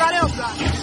everybody else out